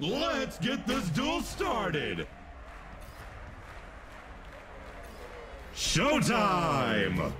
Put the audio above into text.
Let's get this duel started! Showtime!